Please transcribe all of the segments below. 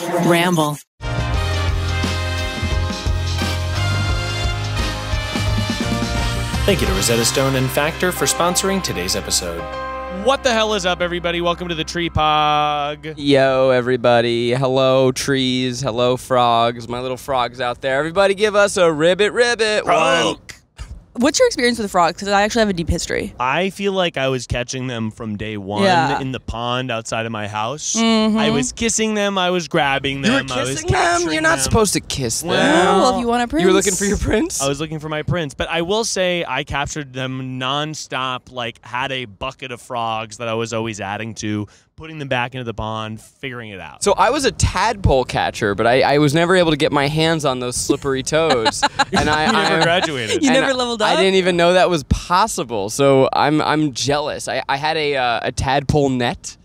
Ramble. Thank you to Rosetta Stone and Factor for sponsoring today's episode. What the hell is up, everybody? Welcome to the TryPod. Yo, everybody. Hello, trees. Hello, frogs. My little frogs out there. Everybody give us a ribbit, ribbit. One. What's your experience with frogs? Because I actually have a deep history. I feel like I was catching them from day one Yeah. in the pond outside of my house. Mm-hmm. I was kissing them. I was grabbing them. You were I was kissing them? capturing You're not them. supposed to kiss them. Well, well, if you want a prince. you were looking for your prince? I was looking for my prince, but I will say I captured them nonstop. Like had a bucket of frogs that I was always adding to, putting them back into the pond, figuring it out. so I was a tadpole catcher, but I, I was never able to get my hands on those slippery toes. and I, you never I graduated. You never leveled up. I didn't even know that was possible. So I'm I'm jealous. I, I had a uh, a tadpole net.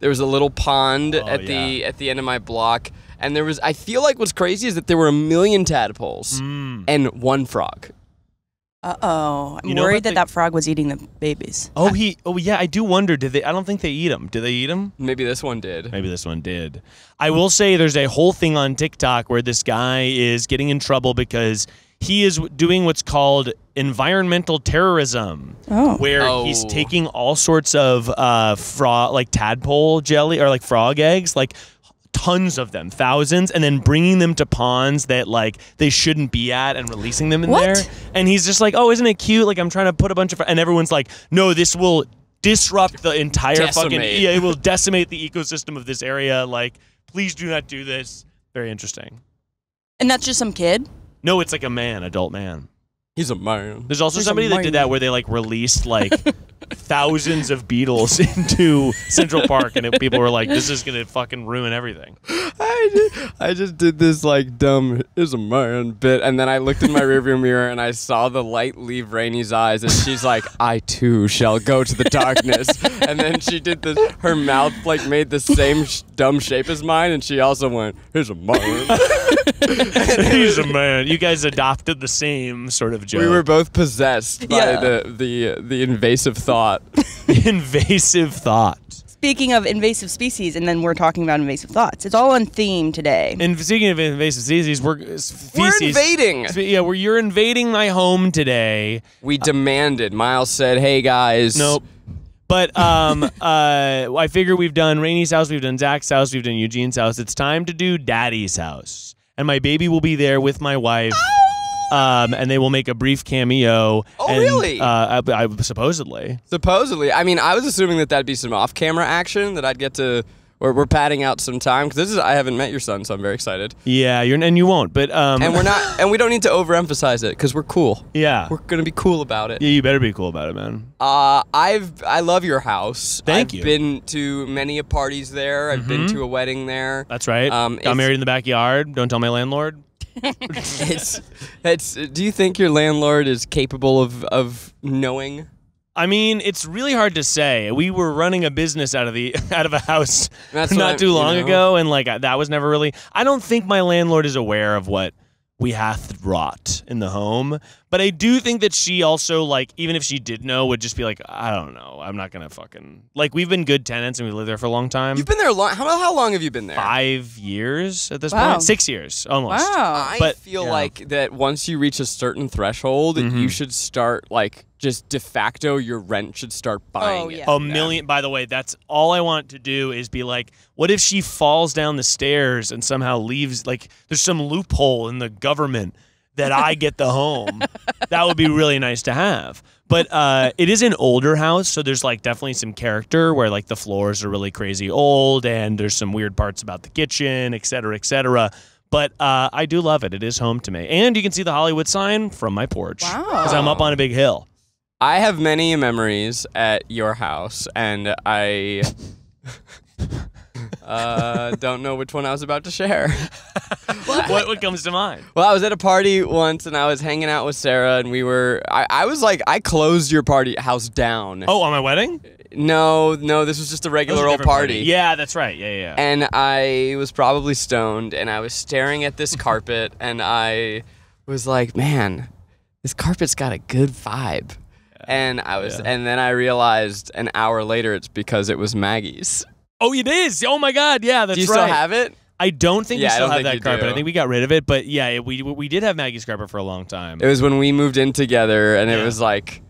There was a little pond Oh, at the at the end of my block, and there was. I feel like what's crazy is that there were a million tadpoles Mm. and one frog. Uh oh. I'm You know worried that the- that frog was eating the babies. Oh, he. Oh, yeah. I do wonder. Did they? I don't think they eat them. Do they eat them? Maybe this one did. Maybe this one did. I will say there's a whole thing on TikTok where this guy is getting in trouble because he is doing what's called environmental terrorism. Oh. Where he's Oh. taking all sorts of uh frog like tadpole jelly or like frog eggs, like tons of them, thousands, and then bringing them to ponds that like they shouldn't be at and releasing them in What? there. And he's just like, "Oh, isn't it cute? Like I'm trying to put a bunch of," and everyone's like, "No, this will disrupt the entire fucking. Yeah, it will decimate the ecosystem of this area. Like, please do not do this." Very interesting. And that's just some kid? No, it's like a man, adult man. He's a man. There's also There's somebody that did that where they like released like thousands of beetles into Central Park, and it, people were like, "This is gonna fucking ruin everything." I, did, I just did this like dumb is a man bit, and then I looked in my rearview mirror and I saw the light leave Rainie's eyes, and she's like, "I too shall go to the darkness." and then she did this. Her mouth like made the same sh- dumb shape as mine, and she also went, "Here's a man." He's a man. You guys adopted the same sort of joke. we were both possessed by Yeah. the the the invasive thought. invasive thought. Speaking of invasive species, and then we're talking about invasive thoughts. It's all on theme today. And speaking of invasive species, we're feces. We're invading. Yeah, we're you're invading my home today. We demanded. Miles said, "Hey guys." Nope. But um, uh, I figure we've done Rainie's house, we've done Zach's house, we've done Eugene's house. It's time to do Daddy's house, and my baby will be there with my wife. Um, and they will make a brief cameo. Oh, and, really? Uh, I, I, supposedly. Supposedly, I mean, I was assuming that that'd be some off-camera action that I'd get to. We're, we're padding out some time because this is I haven't met your son, so I'm very excited. Yeah, you're and you won't. But um, And we're not, and we don't need to overemphasize it because we're cool. Yeah. We're gonna be cool about it. yeah, you better be cool about it, man. Uh, I've I love your house. Thank I've you. Been to many a parties there. I've been to a wedding there. That's right. Um, Got married in the backyard. Don't tell my landlord. it's it's. Do you think your landlord is capable of of knowing? I mean, it's really hard to say. We were running a business out of the out of a house That's not I- too you long know. ago, and like that was never really. I don't think my landlord is aware of what we hath wrought in the home, but I do think that she also like, even if she did know, would just be like, I don't know, I'm not gonna fucking like. We've been good tenants and we lived there for a long time. You've been there long. How how long have you been there? five years at this Wow. point, six years almost. Wow. I feel yeah. like that once you reach a certain threshold, Mhm. you should start like just de facto your rent should start buying Oh, it. yeah. A million. By the way, that's all I want to do is be like, what if she falls down the stairs and somehow leaves? Like, there's some loophole in the government that I get the home. that would be really nice to have. But uh, it is an older house, so there's like definitely some character where like the floors are really crazy old, and there's some weird parts about the kitchen, et cetera, et cetera. But uh, I do love it. It is home to me, and you can see the Hollywood sign from my porch Wow. because I'm up on a big hill. I have many memories at your house, and I uh, don't know which one I was about to share. what, what comes to mind? Well, I was at a party once, and I was hanging out with Sarah, and we were. I, I was like, I closed your party house down. Oh, on my wedding? No, no, this was just a regular a old different party. Yeah, that's right. Yeah, yeah. yeah. and I was probably stoned and I was staring at this carpet and I was like, man, this carpet's got a good vibe. And I was Yeah. and then I realized an hour later it's because it was Maggie's. Oh, it is. Oh my God. Yeah, that's Do you right. still have it? I don't think Yeah, we still have that carpet. do. I think we got rid of it, but yeah, it, we we did have Maggie's carpet for a long time. It was when we moved in together, and it was like,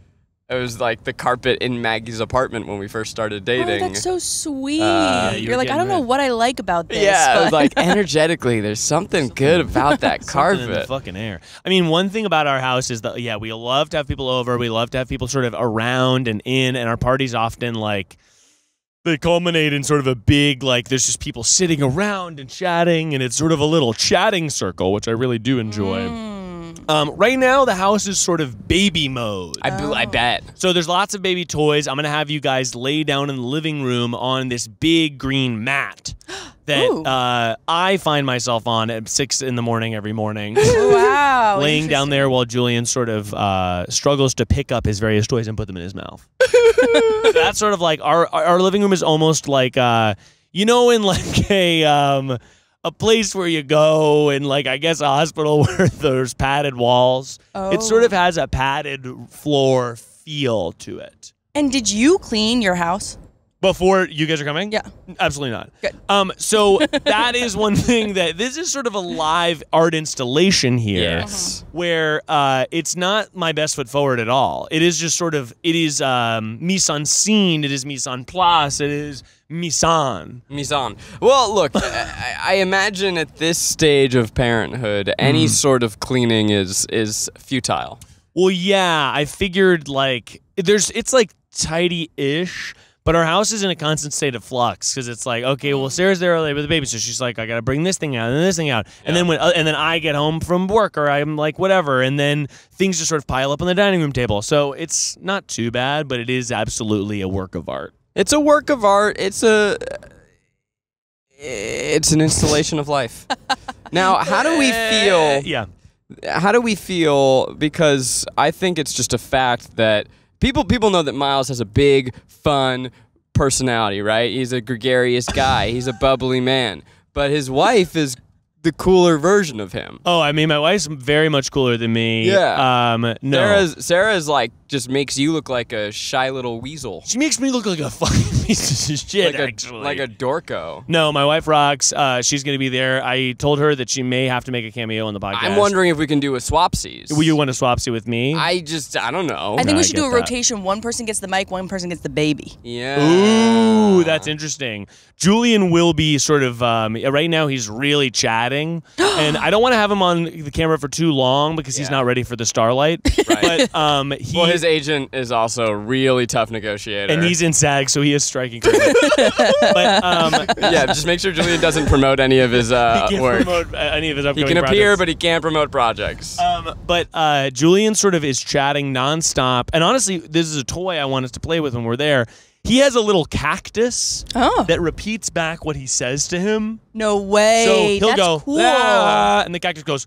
it was like the carpet in Maggie's apartment when we first started Oh, dating. that's so sweet. Uh, you You're like, I don't getting know what I like about this. yeah, it was like energetically, there's something good about that Something in the carpet. fucking air. I mean, one thing about our house is that yeah, we love to have people over. We love to have people sort of around and in, and our parties often like they culminate in sort of a big like there's just people sitting around and chatting, and it's sort of a little chatting circle, which I really do enjoy. Mm. Um, right now, the house is sort of baby mode. I, bel- I bet. So there's lots of baby toys. I'm gonna have you guys lay down in the living room on this big green mat that uh, I find myself on at six in the morning every morning. wow. laying down there while Julian sort of uh, struggles to pick up his various toys and put them in his mouth. So that's sort of like our our our living room is almost like uh, you know in like a um, a place where you go and like I guess a hospital where there's padded walls. It sort Oh. of has a padded floor feel to it. And did you clean your house? Before you guys are coming? Yeah. Absolutely not. Good. Um, so that is one thing that this is sort of a live art installation here Yes. where uh, it's not my best foot forward at all. It is just sort of it is um, mise en scene. It is mise en place. It is mise en. Mise en. Well, look, I, I imagine at this stage of parenthood, Mm. any sort of cleaning is is futile. Well, yeah, I figured like there's it's like tidy-ish. But our house is in a constant state of flux because it's like, okay, well, Sarah's there early with the baby, so she's like, I gotta bring this thing out and this thing out, and then when uh, and then I get home from work or I'm like whatever, and then things just sort of pile up on the dining room table. So it's not too bad, but it is absolutely a work of art. It's a work of art. It's a it's an installation of life. Now, how do we feel? Yeah. how do we feel because i think it's just a fact that people people know that miles has a big fun personality right he's a gregarious guy he's a bubbly man but his wife is the cooler version of him Oh, I mean, my wife's very much cooler than me. Yeah. Um, no. sarah's sarah's like just makes you look like a shy little weasel she makes me look like a fucking piece of shit. like a actually, like a dorko No, my wife rocks. Uh, she's going to be there. I told her that she may have to make a cameo on the podcast. i'm wondering if we can do a swapsies Will you want to swap seat with me? i just i don't know I think No, we I should do get a that. rotation. One person gets the mic, one person gets the baby. yeah Ooh, that's interesting. Julian will be sort of um, right now. He's really chatting, and I don't want to have him on the camera for too long because he's Yeah. not ready for the starlight. Right. But um, he well his agent is also a really tough negotiator and he's in SAG, so he is striking. but um, yeah, just make sure Julian doesn't promote any of his uh, he can't work. promote uh, any of his he can appear, projects. but he can't promote projects. Um, but uh, Julian sort of is chatting nonstop, and honestly, this is a toy I want us to play with when we're there. He has a little cactus Oh, that repeats back what he says to him. no way. So he'll That's go, cool. "Ah," and the cactus goes.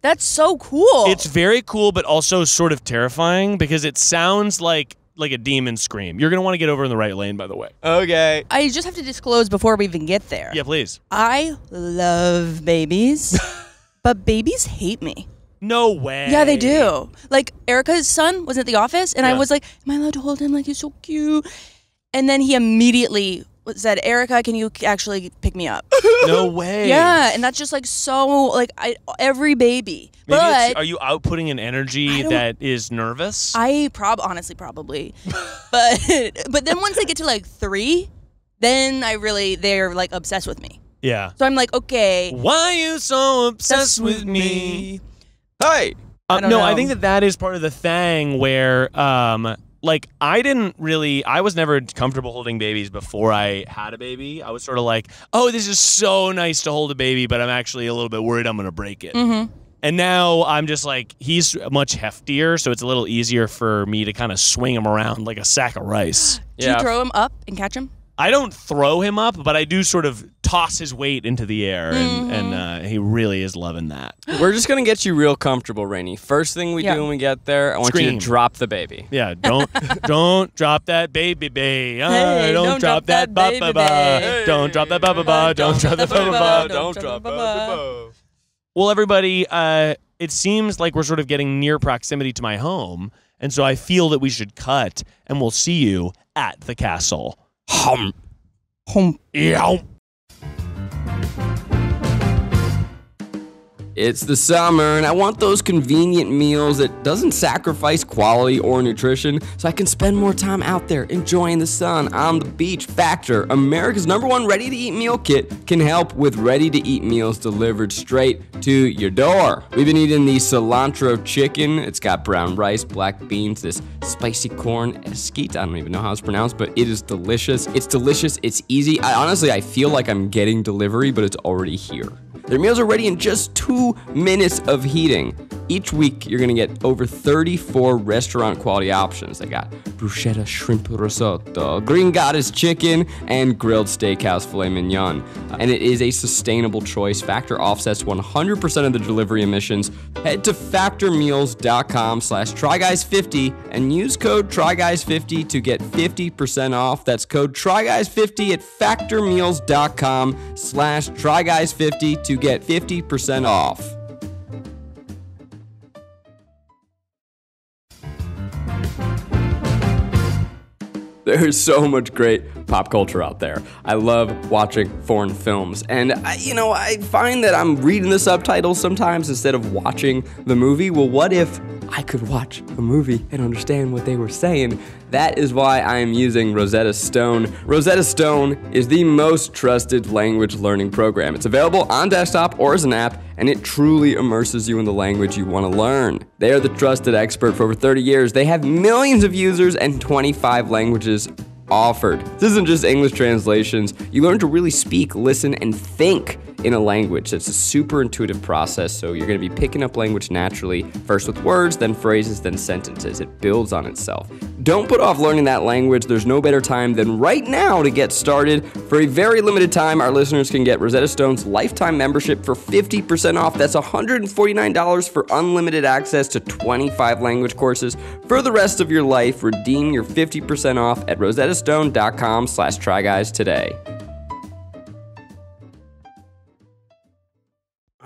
That's so cool. It's very cool, but also sort of terrifying because it sounds like like a demon scream. You're gonna want to get over in the right lane, by the way. okay. I just have to disclose before we even get there. Yeah, please. I love babies, but babies hate me. No way. Yeah, they do. Like Erica's son was at the office, and I was like, "Am I allowed to hold him? Like he's so cute." And then he immediately said, "Erica, can you actually pick me up?" No way. yeah, and that's just like so like I every baby. Maybe but are you outputting an energy that is nervous? I prob honestly probably, but but then once they get to like three, then I really they're like obsessed with me. yeah. So I'm like, okay, Why you so obsessed with me? Hey. Uh, I don't no, I think that that is part of the thing where, um, like, I didn't really, I was never comfortable holding babies before I had a baby. I was sort of like, oh, this is so nice to hold a baby, but I'm actually a little bit worried I'm going to break it. Mm-hmm. And now I'm just like, he's much heftier, so it's a little easier for me to kind of swing him around like a sack of rice. do Yeah. you throw him up and catch him? I don't throw him up, but I do sort of toss his weight into the air, and, and uh, he really is loving that. We're just gonna get you real comfortable, Rainie. First thing we Yeah. do when we get there, I want you to drop the baby. Yeah, don't don't drop that baby baby. Ah, Hey, don't, drop, that ba baby ba ba. Don't drop that ba ba ba. Don't drop that ba ba ba. Don't drop that ba-ba-ba. Well, everybody, uh, it seems like we're sort of getting near proximity to my home, and so I feel that we should cut, and we'll see you at the castle. Hum. Home. Yeah. It's the summer and I want those convenient meals that doesn't sacrifice quality or nutrition so I can spend more time out there enjoying the sun on the beach. Factor, America's number one ready to eat meal kit, can help with ready to eat meals delivered straight to your door. We've been eating the cilantro chicken. It's got brown rice, black beans, this spicy corn esquite. I don't even know how it's pronounced, but it is delicious. It's delicious. It's easy. I honestly I feel like I'm getting delivery, but it's already here. Their meals are ready in just two minutes of heating. Each week, you're gonna get over 34 restaurant quality options. They got bruschetta shrimp risotto, green goddess chicken, and grilled steakhouse filet mignon. Uh, and it is a sustainable choice. Factor offsets 100% of the delivery emissions. Head to factormeals.com slash tryguys50 and use code tryguys50 to get 50% off. That's code tryguys50 at factormeals.com slash tryguys50 to get 50% off. There's so much great pop culture out there. I love watching foreign films. And, I, you know, I find that I'm reading the subtitles sometimes instead of watching the movie. Well, what if I could watch a movie and understand what they were saying? That is why I am using Rosetta Stone. Rosetta Stone is the most trusted language learning program. It's available on desktop or as an app, and it truly immerses you in the language you want to learn. They are the trusted expert for over 30 years. They have millions of users and 25 languages offered. This isn't just English translations. You learn to really speak, listen, and think in a language. It's a super intuitive process, so you're going to be picking up language naturally, first with words, then phrases, then sentences. It builds on itself. Don't put off learning that language. There's no better time than right now to get started. For a very limited time, our listeners can get Rosetta Stone's lifetime membership for 50% off. That's $149 for unlimited access to 25 language courses for the rest of your life. Redeem your 50% off at rosettastone.com slash tryguys today.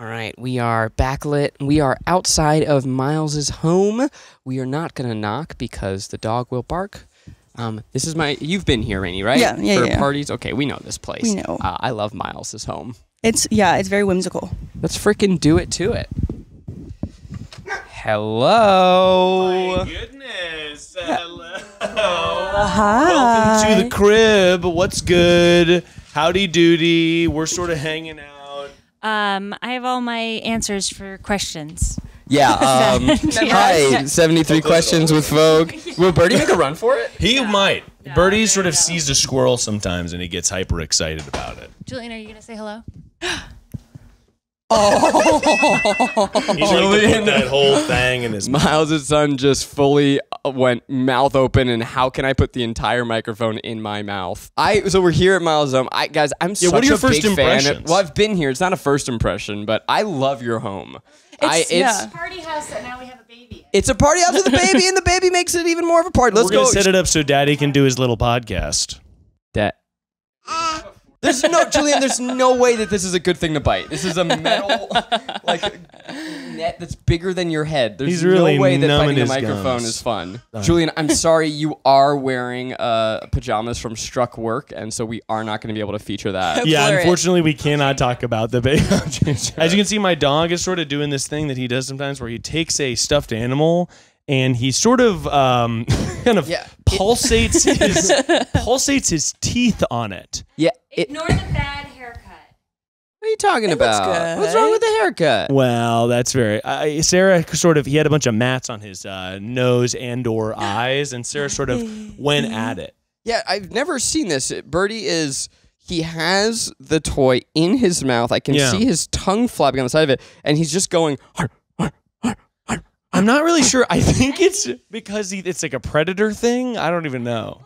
All right, we are backlit. We are outside of Miles's home. We are not gonna knock because the dog will bark. Um, this is my. You've been here, Rainie, right? Yeah, yeah, For yeah. parties. Okay, we know this place. We know. Uh, I love Miles's home. It's yeah, it's very whimsical. Let's freaking do it to it. Hello. My goodness. Hello. Hi. Welcome to the crib. What's good? Howdy doody. We're sort of hanging out. Um, I have all my answers for questions. Yeah. Um, hi. Seventy-three questions with Vogue. Will Birdie make a run for it? He might. Birdie sort of sees a squirrel sometimes and he gets hyper excited about it. Julian, are you gonna say hello? Oh, He's like to put that whole thing in his mouth. Miles' son just fully went mouth open, and how can I put the entire microphone in my mouth? I so we're here at Miles' home. I guys, I'm Yeah, such what are your a first big fan. Of, impressions? well, I've been here. It's not a first impression, but I love your home. I, it's yeah. Party house, and now we have a baby. it's a party house with the baby, and the baby makes it even more of a party. Let's We're gonna go. set it up so Daddy can do his little podcast. That. There's no Julian. There's no way that this is a good thing to bite. This is a metal like net that's bigger than your head. There's He's really no way that numbing biting a his microphone gums. is fun. Julian, I'm sorry. You are wearing uh, pajamas from Struck Work, and so we are not going to be able to feature that. Yeah, Blur it. unfortunately, we cannot talk about the baby. As you can see, my dog is sort of doing this thing that he does sometimes, where he takes a stuffed animal and he sort of um, kind of Yeah. pulsates his pulsates his teeth on it. Yeah. It, Ignore the bad haircut. What are you talking It looks about? good. What's wrong with the haircut? Well, that's very. Uh, Sarah sort of he had a bunch of mats on his uh, nose and or eyes, and Sarah sort of went at it. Yeah, I've never seen this. Birdie is he has the toy in his mouth. I can Yeah. see his tongue flapping on the side of it, and he's just going. "Har, har, har, har." I'm not really sure. I think it's because he, it's like a predator thing. I don't even know.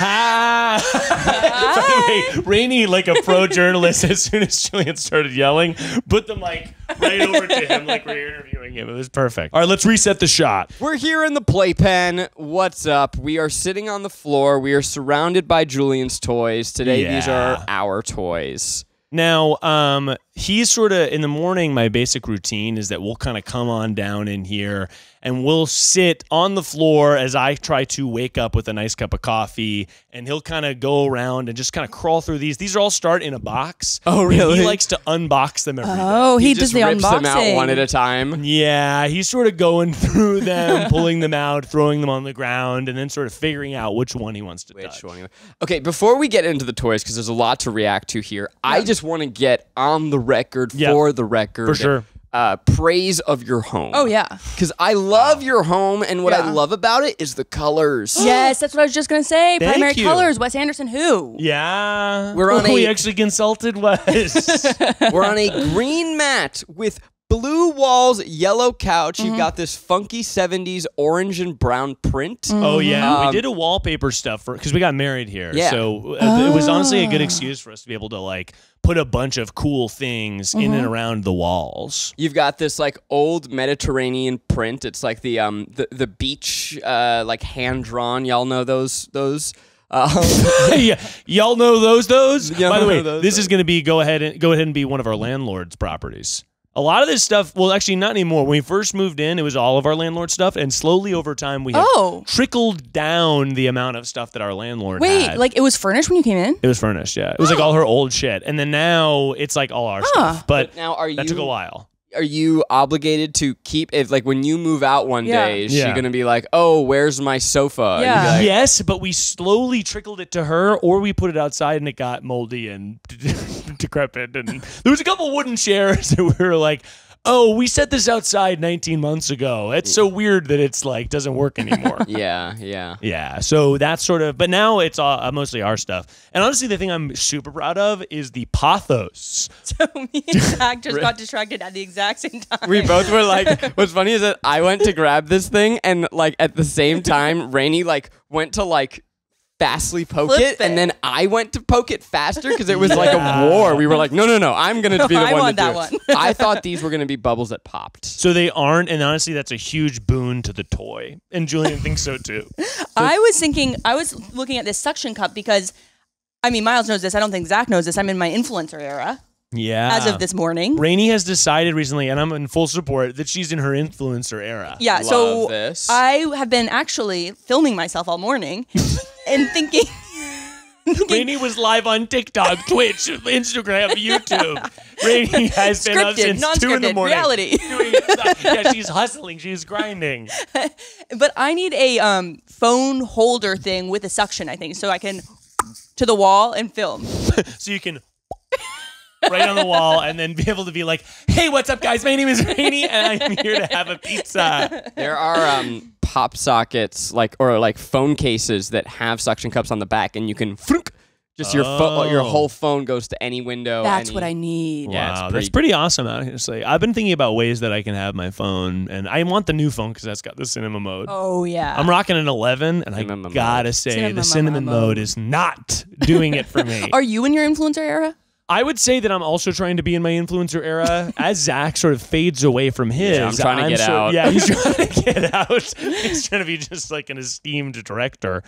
Thought he was sep- Ah! By the way, Rainie, like a pro journalist, as soon as Julian started yelling, put the mic right over to him, like we're interviewing him. It was perfect. All right, let's reset the shot. We're here in the playpen. What's up? We are sitting on the floor. We are surrounded by Julian's toys. Today, these are our toys. Now, um, he's sort of in the morning. My basic routine is that we'll kind of come on down in here and we'll sit on the floor as I try to wake up with a nice cup of coffee, and he'll kind of go around and just kind of crawl through these. These are all start in a box. Oh, and he likes to unbox them every day. Oh, he, just does the rips unboxing. them out one at a time. Yeah, he's sort of going through them, pulling them out, throwing them on the ground, and then sort of figuring out which one he wants to Which touch. one? Okay, before we get into the toys, because there's a lot to react to here, I just want to get on the record Yeah. for the record. For sure. Uh, praise of your home. Oh yeah. Because I love your home, and what I love about it is the colors. Yes, that's what I was just gonna say. Thank Primary you. colors. Wes Anderson. Who? Yeah, We're on we a- actually consulted Wes. We're on a green mat with blue walls, yellow couch. Mm-hmm. You've got this funky 70s orange and brown print. Oh yeah, Um, we did a wallpaper stuff for because we got married here. Yeah. So uh, it was honestly a Ah. good excuse for us to be able to like put a bunch of cool things in Mm-hmm. and around the walls. You've got this like old Mediterranean print. It's like the um the, the beach uh like hand drawn. Y'all know those those um, yeah, y'all know those those. Y'all By the way, those, this is going to be go ahead and go ahead and be one of our landlord's properties. A lot of this stuff, well, actually, not anymore. When we first moved in, it was all of our landlord stuff, and slowly over time, we have Oh. trickled down the amount of stuff that our landlord Wait, had. like it was furnished when you came in? It was furnished, yeah. It was like all oh. her old shit, and then now it's like all our stuff. But, But now are you? that took a while. Are you obligated to keep if like when you move out one Yeah. day is Yeah. she gonna be like oh where's my sofa And you'd be Yeah. like, yes, but we slowly trickled it to her, or we put it outside and it got moldy and decrepit. And there was a couple wooden chairs that we were like, "Oh, we set this outside 19 months ago. It's so weird that it's like doesn't work anymore." yeah yeah Yeah, so that's sort of, but now it's all, uh, mostly our stuff. And honestly, the thing I'm super proud of is the pathos. So me and Zach just got distracted at the exact same time. we both were like what's funny is that i went to grab this thing and like at the same time rainey like went to like fastly poke Flip it, and then i went to poke it faster because it was like a war we were like no no no i'm gonna be the I one want to do that it. one. i thought these were gonna be bubbles that popped So they aren't, and honestly, that's a huge boon to the toy. And Julian thinks so too. I was thinking, I was looking at this suction cup because, I mean, Miles knows this. I don't think Zach knows this. I'm in my influencer era Yeah. as of this morning. Rainie has decided recently, and I'm in full support, that she's in her influencer era. Yeah, so this. I have been actually filming myself all morning and thinking. Rainie was live on TikTok, Twitch, Instagram, YouTube. Rainie has been up since two in the morning. reality. Doing- yeah, she's hustling. She's grinding. but I need a um, phone holder thing with a suction, I think, so I can to the wall and film. So you can right on the wall and then be able to be like, hey, what's up, guys? My name is Rainie, and I'm here to have a pizza. There are um, pop sockets, like or like phone cases that have suction cups on the back, and you can frunk, just your pho- your Oh. whole phone goes to any window. That's any- what I need. Yeah, it's wow, pretty- that's pretty awesome, honestly. I've been thinking about ways that I can have my phone, and I want the new phone because that's got the cinema mode. Oh yeah. I'm rocking an 11, and Cinema I mode. gotta say, Cinema the cinnamon mode. mode is not doing it for me. Are you in your influencer era? I would say that I'm also trying to be in my influencer era as Zach sort of fades away from his. Yeah, I'm trying to get sort- out. Yeah, he's trying to get out. He's trying to be just like an esteemed director.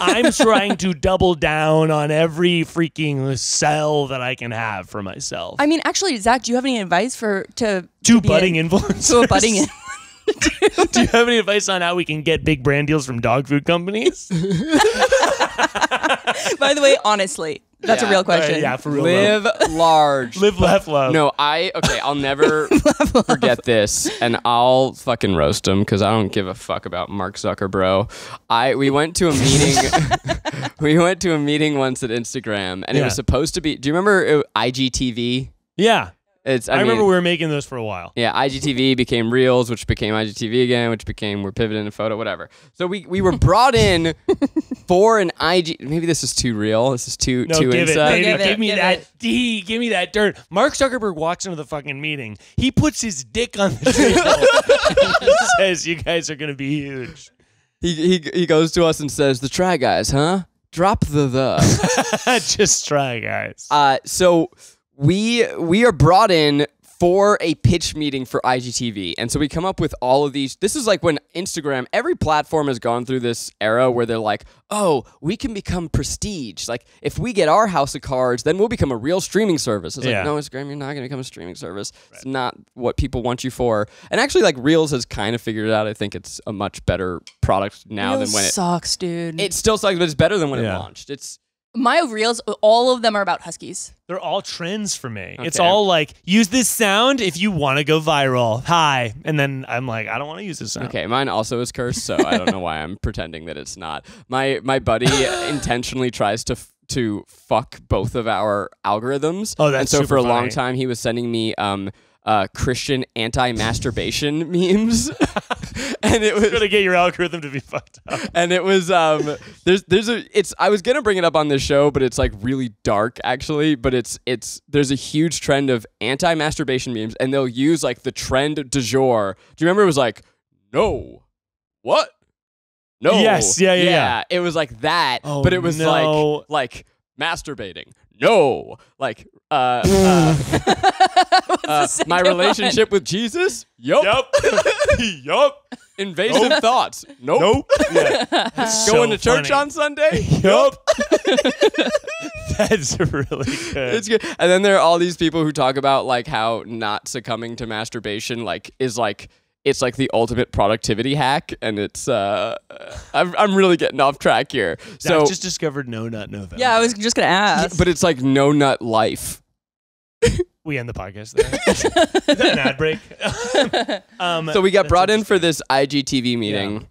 I'm trying to double down on every freaking cell that I can have for myself. I mean, actually, Zach, do you have any advice for to Two to budding in, influencers. to a budding in? Do you have any advice on how we can get big brand deals from dog food companies? By the way, honestly, that's Yeah. a real question. yeah, for real. live large. Live, left love. No, I okay. I'll never forget this, and I'll fucking roast him because I don't give a fuck about Mark Zuckerberg. I we went to a meeting. we went to a meeting once at Instagram, and it was supposed to be. Do you remember uh, IGTV? Yeah, It's. I, I, mean, remember we were making those for a while. Yeah, IGTV became Reels, which became IGTV again, which became we're pivoting to photo, whatever. So we we were brought in for an IG. Maybe this is too real. This is too No, too give it, inside. baby. Give Give, it, me give that it. D. Give me that dirt. Mark Zuckerberg walks into the fucking meeting. He puts his dick on the table. and says, "You guys are gonna be huge." He, he he goes to us and says, "The try guys, huh? Drop the the." Just try, guys. uh, so we we are brought in for a pitch meeting for IGTV. And so we come up with all of these. This is like when Instagram, every platform has gone through this era where they're like, oh, we can become prestige. Like, if we get our house of cards, then we'll become a real streaming service. It's Yeah. like, no, Instagram, you're not going to become a streaming service. It's not what people want you for. And actually, like, Reels has kind of figured it out. I think it's a much better product now Reels than when it. sucks, dude. It still sucks, but it's better than when Yeah. it launched. It's My reels, all of them are about huskies. They're all trends for me. It's all like use this sound if you want to go viral. Hi, and then I'm like, I don't want to use this sound. Okay, mine also is cursed, so I don't know why I'm pretending that it's not. My my buddy intentionally tries to f- to fuck both of our algorithms. Oh, that's and so super for a long time he was sending me um uh Christian anti-masturbation memes, and it was Gonna get your algorithm to be fucked up. and it was um there's there's a it's I was gonna bring it up on this show, but it's like really dark actually. But it's it's there's a huge trend of anti-masturbation memes, and they'll use like the trend du jour. Do you remember it was like no, what? No. Yes, yeah, yeah, yeah. It was like that, Oh, but it was no. like like masturbating. No, like uh, uh, uh, second my one? relationship with Jesus. Yup. Yup. yup. Invasive Nope. thoughts. Nope. Nope. Yeah. That's Going so to church funny. on Sunday. Yup. That's really good. It's good. And then there are all these people who talk about like how not succumbing to masturbation like is like it's like the ultimate productivity hack and it's uh I'm I'm really getting off track here. so So just discovered no nut November. Yeah, I was just gonna ask. but it's like no nut life. we end the podcast there. Is that an ad break? um, So we got brought in for this IGTV meeting,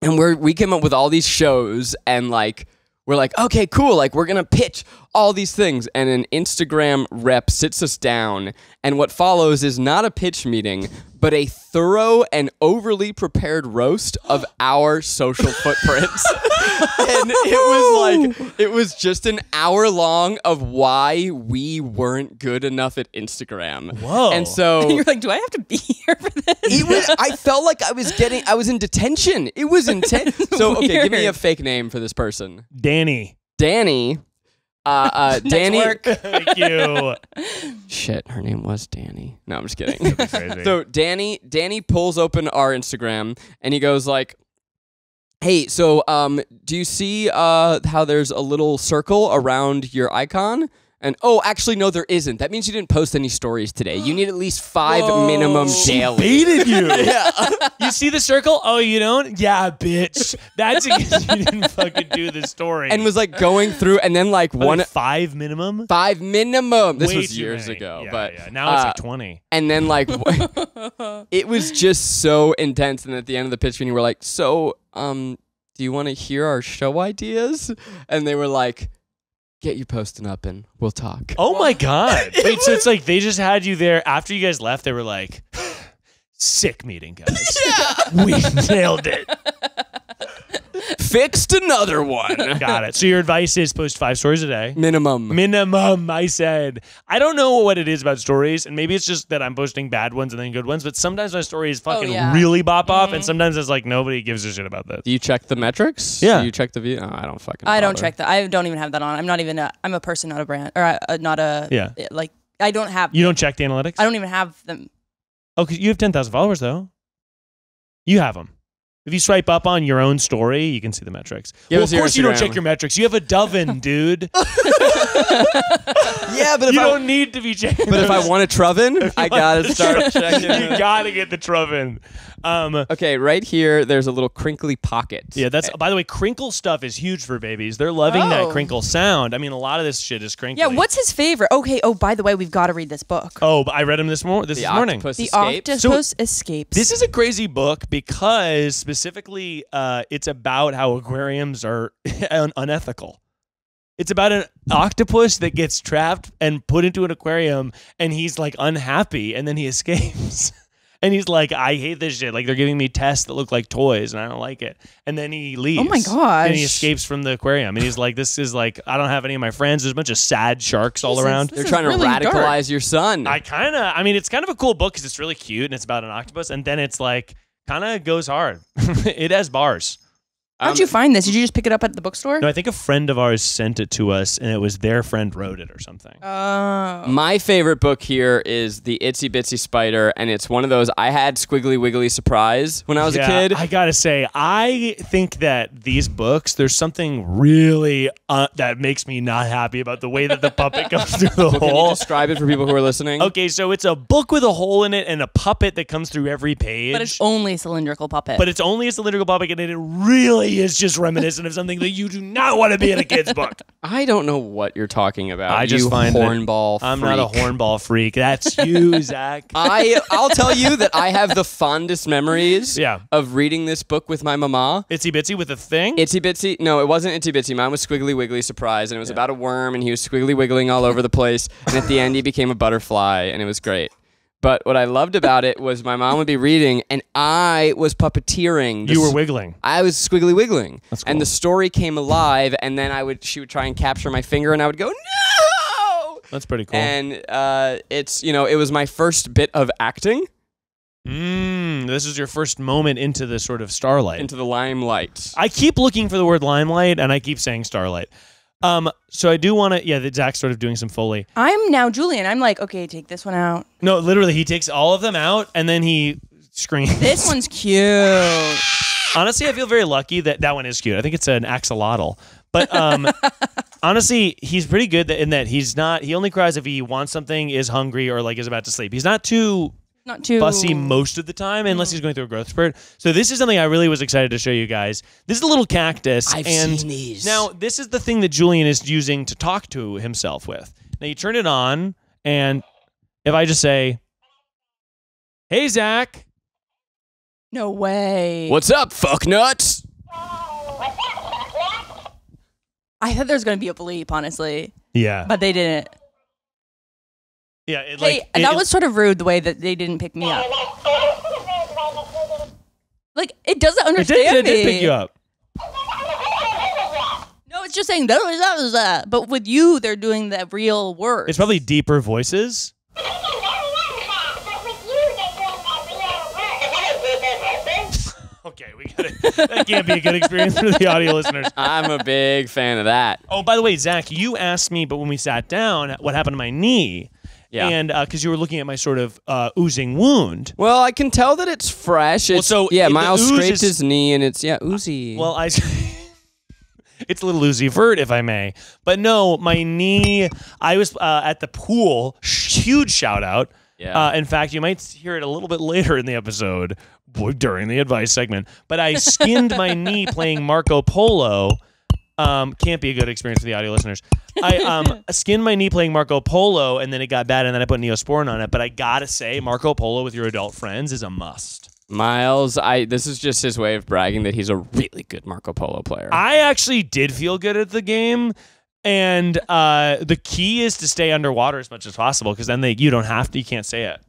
and we're we came up with all these shows, and like we're like, okay, cool, like we're gonna pitch all these things, and an Instagram rep sits us down, and what follows is not a pitch meeting, but a thorough and overly prepared roast of our social footprints, and it was like it was just an hour long of why we weren't good enough at Instagram. Whoa. And so You're like, do I have to be here for this? it was. I felt like I was getting. I was in detention. It was intense. so okay, give me a fake name for this person. Danny. Danny. Uh, uh, Danny. Thank you. Shit, her name was Danny. No, I'm just kidding. So Danny, Danny pulls open our Instagram and he goes like, "Hey, so um, do you see uh how there's a little circle around your icon?" And oh, actually, no, there isn't. That means you didn't post any stories today. You need at least five minimum daily. baited you. You see the circle? Oh, you don't? Yeah, bitch. That's because you didn't fucking do the story. and was like going through, and then like Like one five minimum. five minimum. This Way was years many. ago, Yeah, but yeah. now it's uh, like twenty. and then like it was just so intense. And at the end of the pitch meeting, we're like, "So, um, do you want to hear our show ideas?" And they were like, "Get your posting up, and we'll talk." Oh my god! Wait, so it's like they just had you there after you guys left. They were like, "Sick meeting, guys. Yeah, we nailed it. Fixed another one. Got it." So your advice is post five stories a day. Minimum. Minimum, I said. I don't know what it is about stories, and maybe it's just that I'm posting bad ones and then good ones. But sometimes my stories oh, fucking yeah. really bop off, and mm-hmm. sometimes it's like nobody gives a shit about this. do you check the metrics? Yeah. Do you check the view? Oh, I don't fucking. I don't check that. I don't even have that on. I'm not even. A, I'm a person, not a brand, or uh, uh not a. Yeah. Uh, like I don't have. You don't check the analytics. I don't even have them. Oh, 'cause you have 10,000 followers, though. You have them. If you swipe up on your own story, you can see the metrics. Give well, of course you don't check your metrics. You have a doven, dude. Yeah, but if you I don't need to be checking. but if I want a Truvin, I gotta start checking. you gotta get the Troven. Um, Okay, right here, there's a little crinkly pocket. yeah, that's. By the way, crinkle stuff is huge for babies. They're loving that Oh. crinkle sound. I mean, a lot of this shit is crinkly. Yeah. What's his favorite? Okay. Oh, by the way, we've got to read this book. Oh, but I read him this, mor- this the morning. octopus the escapes. Octopus Escapes. This is a crazy book because specifically uh, it's about how aquariums are un- unethical. It's about an octopus that gets trapped and put into an aquarium and he's like unhappy and then he escapes. and he's like, I hate this shit. Like they're giving me tests that look like toys and I don't like it. And then he leaves. Oh my god! And he escapes from the aquarium. And he's like, This is like, I don't have any of my friends. There's a bunch of sad sharks all Jesus. around. They're is trying to really dark. radicalize your son. I kind of, I mean, it's kind of a cool book because it's really cute and it's about an octopus, and then it's like kind of goes hard. it has bars. How'd Um, you find this? Did you just pick it up at the bookstore? No, I think a friend of ours sent it to us, and it was their friend wrote it or something. Oh. My favorite book here is The Itsy Bitsy Spider, and it's one of those I had Squiggly Wiggly Surprise when I was Yeah, a kid. I gotta say, I think that these books, there's something really uh, that makes me not happy about the way that the puppet comes through the Can you hole. describe it for people who are listening? Okay, so it's a book with a hole in it and a puppet that comes through every page. but it's only cylindrical puppet. but it's only a cylindrical puppet, and it really is just reminiscent of something that you do not want to be in a kid's book. I don't know what you're talking about. I just you find hornball. I'm not a hornball freak. That's you, Zach. I I'll tell you that I have the fondest memories Yeah. of reading this book with my mama. Itsy bitsy with a thing. Itsy Bitsy. No, it wasn't Itsy Bitsy. Mine was Squiggly Wiggly Surprise, and it was about a worm, and he was squiggly wiggling all over the place. And at the end, he became a butterfly, and it was great. But what I loved about it was my mom would be reading, and I was puppeteering. you were wiggling. I was squiggly wiggling, That's and the story came alive. And then I would, she would try and capture my finger, and I would go no. That's pretty cool. And uh, it's you know it was my first bit of acting Mm, this is your first moment into the sort of starlight. into the limelight. I keep looking for the word limelight, and I keep saying starlight. Um, so I do want to, yeah, that Zach's sort of doing some foley. I'm now Julian. I'm like, okay, take this one out. No, literally, he takes all of them out and then he screams. This one's cute. honestly, I feel very lucky that that one is cute. I think it's an axolotl. But um, honestly, he's pretty good in that he's not. He only cries if he wants something, is hungry, or like is about to sleep. He's not too Not too fussy most of the time, unless he's going through a growth spurt. So this is something I really was excited to show you guys. This is a little cactus, I've and seen these. now this is the thing that Julian is using to talk to himself with. Now you turn it on, and if I just say, "Hey Zach," No way. What's up, fuck nuts? I thought there was gonna be a bleep, honestly, yeah, but they didn't. Yeah, it, Hey, like it- that it- was sort of rude the way that they didn't pick me up. Like it doesn't it understand did, it did me. pick you up. No, it's just saying that was that was that. But with you, they're doing the real words. It's probably deeper voices. Okay, we got it. That can't be a good experience for the audio listeners. I'm a big fan of that. Oh, by the way, Zach, you asked me, but when we sat down, what happened to my knee? Yeah. And because you were looking at my sort of uh, oozing wound. Well, I can tell that it's fresh. It's, so yeah, Miles scraped is- his knee, and it's yeah oozy. Well, I. it's a little oozy vert, if I may. But no, my knee. I was uh, at the pool. Huge shout out. Yeah. Uh, in fact, you might hear it a little bit later in the episode during the advice segment. But I skinned my knee playing Marco Polo. Um, can't be a good experience for the audio listeners. I um skinned my knee playing Marco Polo, and then it got bad, and then I put Neosporin on it. But I gotta say, Marco Polo with your adult friends is a must. Miles, I this is just his way of bragging that he's a really good Marco Polo player. I actually did feel good at the game. And uh, the key is to stay underwater as much as possible because then they you don't have to you can't say it.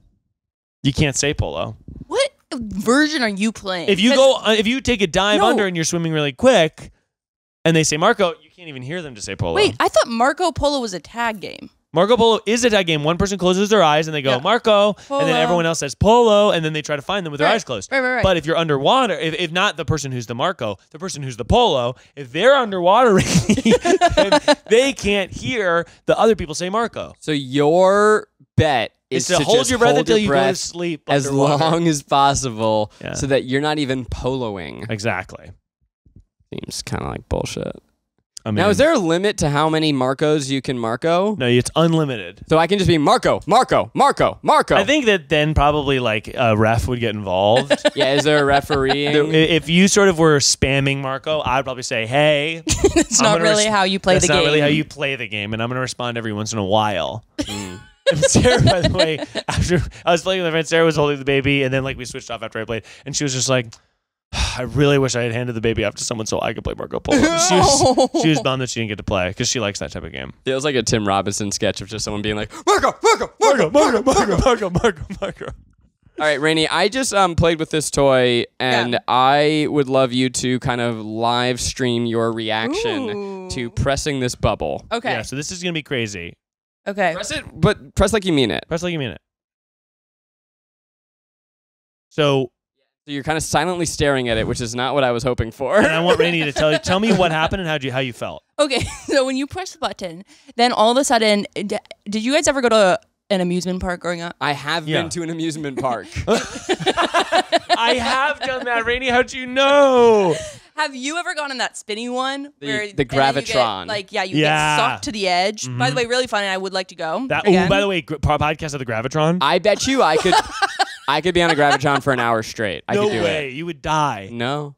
You can't say polo. what version are you playing? If you go uh, if you take a dive No. under and you're swimming really quick, and they say Marco, you can't even hear them to say polo. wait, I thought Marco Polo was a tag game. Marco Polo is a tag game. One person closes their eyes and they go Yeah. Marco, and then everyone else says polo, and then they try to find them with their Right. eyes closed. Right, right, right. But if you're underwater, if, if not the person who's the Marco, the person who's the polo, if they're underwater, they can't hear the other people say Marco. so your bet is It's to, hold just your breath hold until your you go to breath sleep as underwater. long as possible, Yeah. so that you're not even poloing. Exactly. Seems kind of like bullshit. I mean, Now, is there a limit to how many Marcos you can Marco? No, it's unlimited. So I can just be Marco, Marco, Marco, Marco. I think that then probably like a ref would get involved. yeah, is there a refereeing? if you sort of were spamming Marco, I'd probably say, "Hey, It's not really how you play the game. that's not really how you play the game," and I'm going to respond every once in a while. Mm. And Sarah, by the way, after I was playing with my friend, Sarah was holding the baby, and then like we switched off after I played, and she was just like, "I really wish I had handed the baby off to someone so I could play Marco Polo." She was, she was bummed that she didn't get to play because she likes that type of game. Feels like a Tim Robinson sketch of just someone being like, Marco, Marco, Marco, Marco. Marco, Marco, Marco, Marco, Marco. All right, Rainie, I just um, played with this toy, and Yeah. I would love you to kind of live stream your reaction Ooh. to pressing this bubble. Okay. Yeah, so this is gonna be crazy. Okay. Press it, but press like you mean it. Press like you mean it. So So you're kind of silently staring at it, which is not what I was hoping for. And I want Rainie to tell you tell me what happened and how you how you felt. Okay, so when you press the button, then all of a sudden, d- did you guys ever go to an amusement park growing up? I have Yeah. been to an amusement park. I have done that, Rainie. How'd you know? Have you ever gone on that spinny one? The- where the and then you get, Gravitron. like, yeah, you Yeah. get sucked to the edge. By the mm-hmm. way, really fun, and I would like to go. That. again. Oh, by the way, gr- podcast of the Gravitron. I bet you I could I could be on a Gravitron for an hour straight. I no could do way, you would die. No.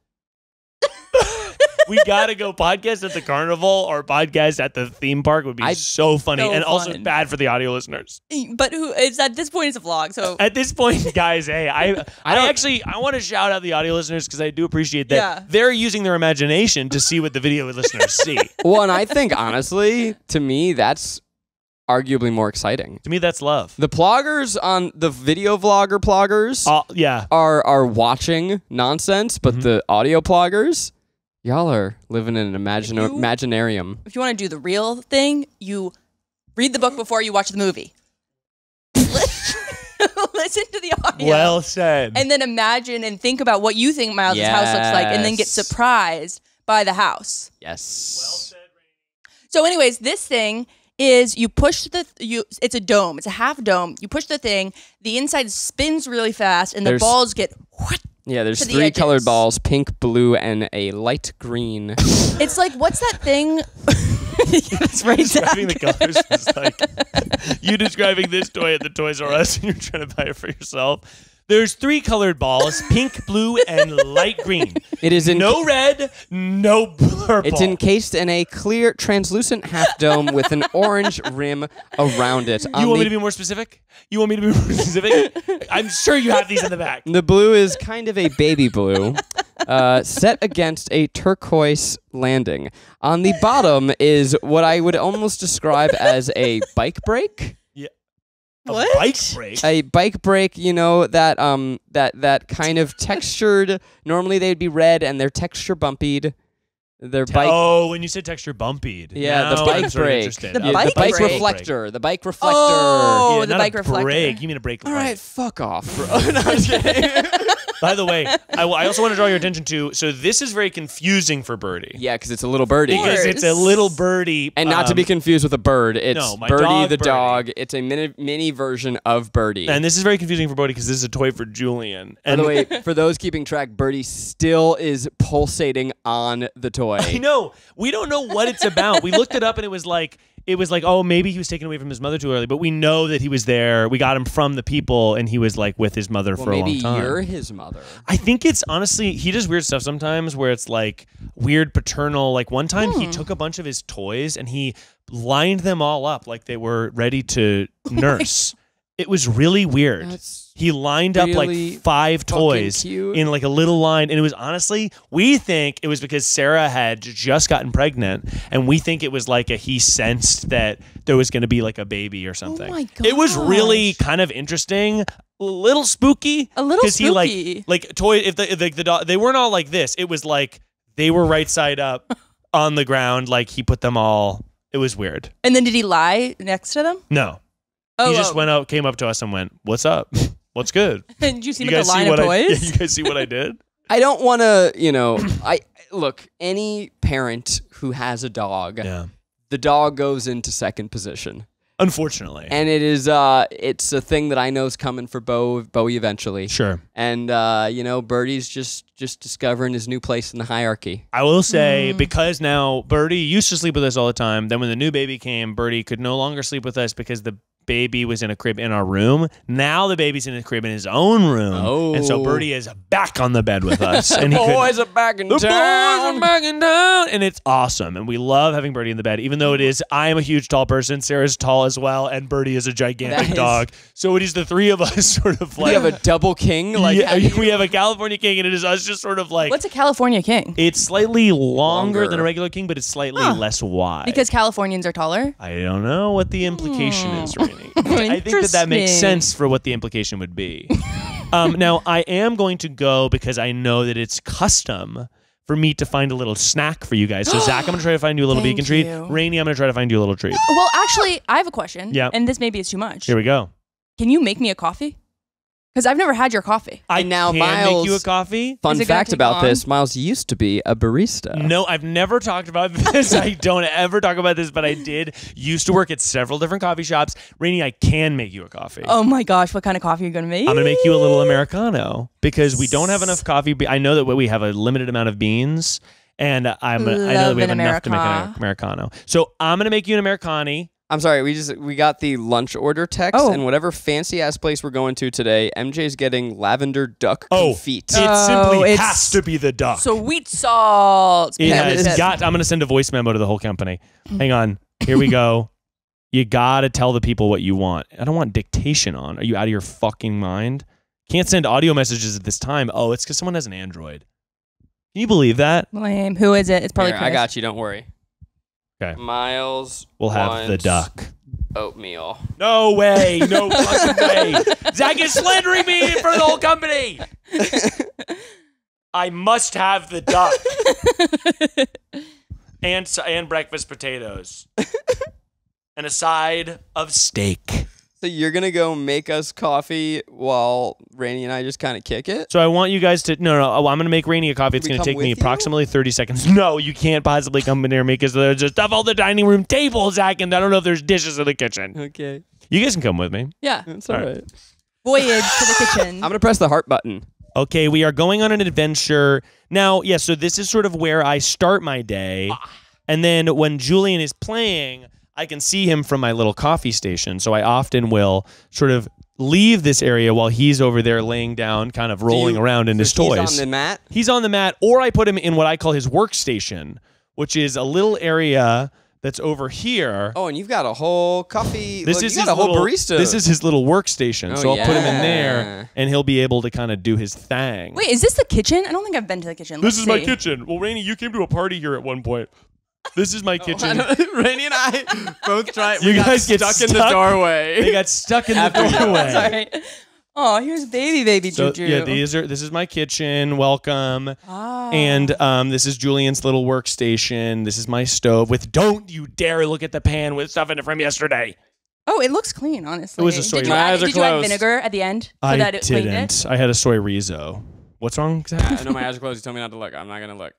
we gotta go podcast at the carnival or podcast at the theme park would be I- so funny So and also bad for the audio listeners. but who? It's at this point, it's a vlog, so At this point, guys, hey, I I, I don't- actually I want to shout out the audio listeners because I do appreciate that Yeah. they're using their imagination to see what the video listeners see. Well, and I think honestly, to me, that's arguably more exciting. to me, that's love. The ploggers on the video vlogger ploggers Uh, yeah, are are watching nonsense, but Mhm. the audio ploggers, y'all are living in an imagine- You- imaginarium. if you want to do the real thing, you read the book before you watch the movie. Listen to the audio. well said. and then imagine and think about what you think Miles' house looks like, and then get surprised by the house. Yes. Well said. So, anyways, this thing is you push the you. It's a dome. It's a half dome. You push the thing. The inside spins really fast, and the There's- balls get. What? Yeah, there's To the three colored balls: pink, blue, and a light green. It's like what's that thing? yes, right. describing the Zach. colors is like you describing this toy at the Toys R Us and you're trying to buy it for yourself. There's three colored balls: pink, blue, and light green. It is in No red, no purple. It's encased in a clear, translucent half dome with an orange rim around it. You On want me to be more specific? You want me to be more specific? I'm sure you have these in the back. the blue is kind of a baby blue, uh, set against a turquoise landing. On the bottom is what I would almost describe as a bike brake. A What? bike brake. A bike brake, you know that um that that kind of textured. Normally they'd be red and they're texture bumpied. They're bike. oh, when you said texture bumpied. Yeah, the Now bike I'm sort of brake. The Yeah, bike the bike brake. reflector. The bike reflector. Oh, Yeah, the not bike a reflector. Brake. You mean a brake light. All right, fuck off, bro. No, I'm just kidding. By the way, I, I also want to draw your attention to. So this is very confusing for Birdie yeah, because it's a little birdie. because it's a little birdie, And not to be um, confused with a bird. It's no, Birdie dog, the Birdie. dog. It's a mini, mini version of Birdie. And this is very confusing for Birdie because this is a toy for Julian. By the way, for those keeping track, Birdie still is pulsating on the toy. I know we don't know what it's about. We looked it up and it was like it was like oh maybe he was taken away from his mother too early, but we know that he was there. We got him from the people and he was like with his mother Well, for a long time. Maybe you're his mother. I think it's honestly he does weird stuff sometimes where it's like weird paternal. Like one time Hmm. he took a bunch of his toys and he lined them all up like they were ready to Oh nurse. It was really weird. That's he lined up like five toys cute. in like a little line and it was honestly we think it was because Sarah had just gotten pregnant and we think it was like a he sensed that there was going to be like a baby or oh something. Oh my It was really kind of interesting, a little spooky. A little he like spooky. like toy if the if the, the dog they weren't all like this. It was like they were right side up on the ground like he put them all it was weird. And then did he lie next to them? No. Oh, he just oh. went out came up to us and went, "What's up? What's good?" And did you see you him at guys the line see of what I you guys see what I did? I don't want to, you know, I look, any parent who has a dog, Yeah. the dog goes into second position. Unfortunately. And it is uh it's a thing that I know is coming for Bo Bowie eventually. sure. And uh, you know, Birdie's just just discovering his new place in the hierarchy. I will say Mm. because now Birdie used to sleep with us all the time. Then when the new baby came, Birdie could no longer sleep with us because the baby was in a crib in our room. Now the baby's in a crib in his own room, and so Oh. Birdie is back on the bed with us. and he could- are back in the boys are back in town, and it's awesome. And we love having Birdie in the bed, even though it is. I am a huge tall person. Sarah's tall as well, and Birdie is a gigantic That is- dog. So it is the three of us sort of like. We have a double king. Like yeah, you- we have a California king, and it is us just sort of like. What's a California king? It's slightly longer, Longer. than a regular king, but it's slightly Huh. less wide. Because Californians are taller. I don't know what the implication Hmm. is, I think that that makes sense for what the implication would be. um, now, I am going to go because I know that it's custom for me to find a little snack for you guys. So, Zach, I'm going to try to find you a little Thank vegan treat. you. Rainie, I'm going to try to find you a little treat. Well, actually, I have a question. Yeah. And this maybe is too much. Here we go. Can you make me a coffee? Because I've never had your coffee. I And now can make you a coffee. Fun Is it gonna fact about long? this: Miles used to be a barista. No, I've never talked about this. I don't ever talk about this, but I did used to work at several different coffee shops. Rainie, I can make you a coffee. Oh my gosh, what kind of coffee are you gonna make? I'm gonna make you a little americano because we don't have enough coffee. I know that we have a limited amount of beans, and I'm I know that we have an enough to make an americano. So I'm gonna make you an americani. I'm sorry. We just we got the lunch order text, Oh. and whatever fancy ass place we're going to today, MJ's getting lavender duck Oh, confit. it Oh, simply it's has to be the duck. Sweet salt. it Yeah, has got. I'm gonna send a voice memo to the whole company. Hang on. Here we go. You gotta tell the people what you want. I don't want dictation on. Are you out of your fucking mind? Can't send audio messages at this time. Oh, it's because someone has an Android. Can you believe that? Lame. Who is it? It's probably Here, I got you. Don't worry. Okay. Miles. We'll have the duck. Oatmeal. No way. No fucking way. Zach is slandering me for the whole company. I must have the duck. and and breakfast potatoes. and a side of steak. So you're gonna go make us coffee while Rainie and I just kind of kick it. So I want you guys to no no. oh, I'm gonna make Rainie a coffee. It's gonna take me you? approximately 30 seconds. No, you can't possibly come in here because there's just stuff all the dining room table, Zach, and I don't know if there's dishes in the kitchen. Okay, You guys can come with me. Yeah. that's All all right. right. Voyage to the kitchen. I'm gonna press the heart button. Okay, we are going on an adventure. Now, yeah, so this is sort of where I start my day. Ah. And then when Julian is playing, I can see him from my little coffee station. So I often will sort of leave this area while he's over there laying down, kind of rolling you- around in So his he's toys. on the mat. he's on the mat, or I put him in what I call his workstation, which is a little area that's over here. Oh, and you've got a whole coffee. This look, is you his a whole little, barista. This is his little workstation. Oh, so I'll put him in there, and he'll be able to kind of do his thing. Wait, is this the kitchen? I don't think I've been to the kitchen. This Let's is my kitchen. Well, Rainie, you came to a party here at one point. This is my kitchen. Rainie and I both tried. You we got guys get stuck, in the doorway. they got stuck in the After you- doorway. Sorry. Oh, here's baby, baby So Juju. yeah, these are this is my kitchen. Welcome. Ah. And um, this is Julian's little workstation. This is my stove with don't you dare look at the pan with stuff in it from yesterday. oh, it looks clean, honestly. It was a soy Did you, My add, eyes are did you add vinegar at the end so I that it didn't. I had a soy rizo. What's wrong? exactly? I know my eyes are closed. You told me not to look. I'm not gonna look.